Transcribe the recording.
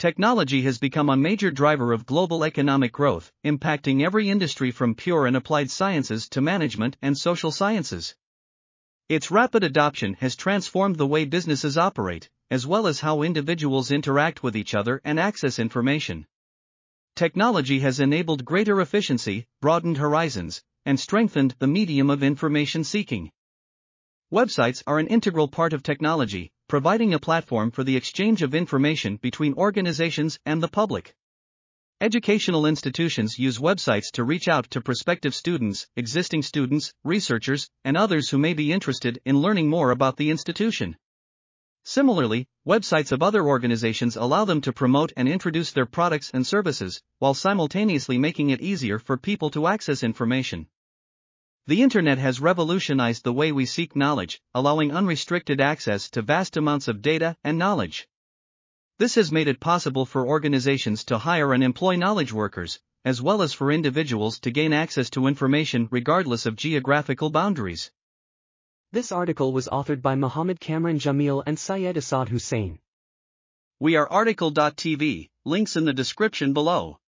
Technology has become a major driver of global economic growth, impacting every industry from pure and applied sciences to management and social sciences. Its rapid adoption has transformed the way businesses operate, as well as how individuals interact with each other and access information. Technology has enabled greater efficiency, broadened horizons, and strengthened the medium of information seeking. Websites are an integral part of technology, providing a platform for the exchange of information between organizations and the public. Educational institutions use websites to reach out to prospective students, existing students, researchers, and others who may be interested in learning more about the institution. Similarly, websites of other organizations allow them to promote and introduce their products and services, while simultaneously making it easier for people to access information. The internet has revolutionized the way we seek knowledge, allowing unrestricted access to vast amounts of data and knowledge. This has made it possible for organizations to hire and employ knowledge workers, as well as for individuals to gain access to information regardless of geographical boundaries. This article was authored by Muhammad Kamran Jamil and Syed Asad Hussain. We are RTCL.TV, links in the description below.